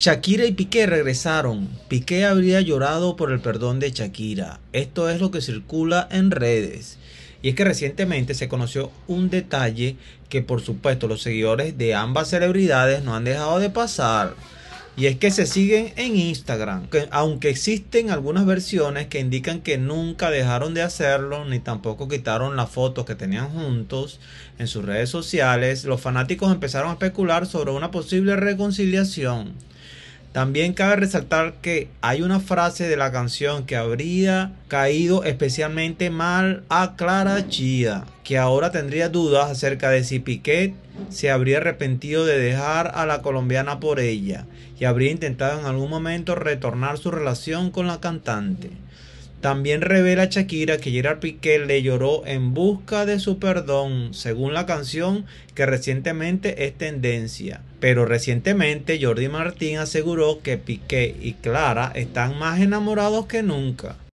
Shakira y Piqué regresaron. Piqué habría llorado por el perdón de Shakira. Esto es lo que circula en redes. Y es que recientemente se conoció un detalle que por supuesto los seguidores de ambas celebridades no han dejado de pasar. Y es que se siguen en Instagram, aunque existen algunas versiones que indican que nunca dejaron de hacerlo, ni tampoco quitaron las fotos que tenían juntos en sus redes sociales, los fanáticos empezaron a especular sobre una posible reconciliación. También cabe resaltar que hay una frase de la canción que habría caído especialmente mal a Clara Chía, que ahora tendría dudas acerca de si Piquet se habría arrepentido de dejar a la colombiana por ella y habría intentado en algún momento retornar su relación con la cantante. También revela Shakira que Gerard Piqué le lloró en busca de su perdón, según la canción que recientemente es tendencia. Pero recientemente Jordi Martín aseguró que Piqué y Clara están más enamorados que nunca.